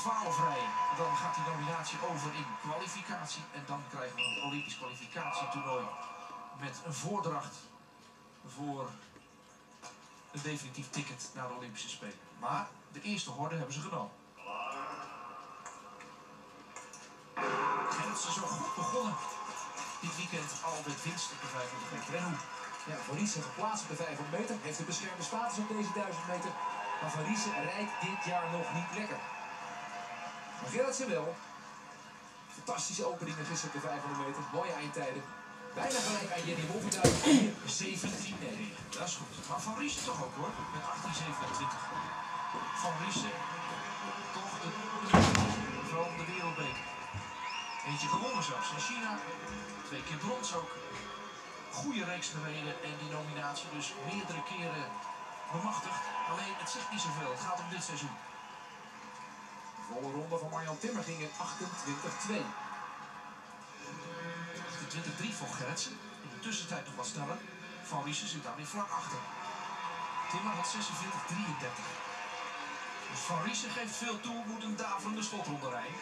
12 rijden. Dan gaat die nominatie over in kwalificatie. En dan krijgen we een Olympisch kwalificatietoernooi. Met een voordracht voor een definitief ticket naar de Olympische Spelen. Maar de eerste horde hebben ze genomen. Gerritsen zo goed begonnen. Dit weekend al met winst op de 500 meter. En? Ja, Van Riesen geplaatst op de 500 meter. Heeft de beschermde status op deze 1000 meter. Maar Van Riesen rijdt dit jaar nog niet lekker. Gerritsen wel. Fantastische openingen gisteren op de 500 meter. Mooie eindtijden. Bijna gelijk aan Jenny Wolfenduik. Hier 17 nee, dat is goed. Maar Van Riesen toch ook hoor, met 1827. Van Riesen, toch een vooral de wereldbeker. Eentje gewonnen zelfs in China, twee keer brons ook. Goede reeks gereden en die nominatie dus meerdere keren bemachtigd. Alleen het zegt niet zoveel, het gaat om dit seizoen. De volle ronde van Marjan Timmer ging in 28-2. 28-3 voor Gerritsen. In de tussentijd nog wat sneller. Van Riesen zit daar weer vlak achter. Timmer had 46-33. Dus Van Riesen geeft veel toe, moet een daverende slotronde rijden.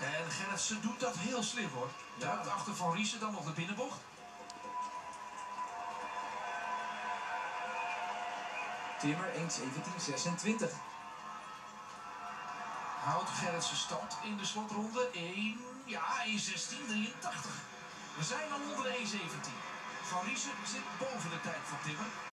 En Gerritsen doet dat heel slim hoor. Duikt achter Van Riesen dan nog de binnenbocht. Timmer 1.17.26. Houdt Gerritsen stand in de slotronde 1, ja 1.16.83. We zijn al onder de 1.17. Van Riesen zit boven de tijd van Timmer.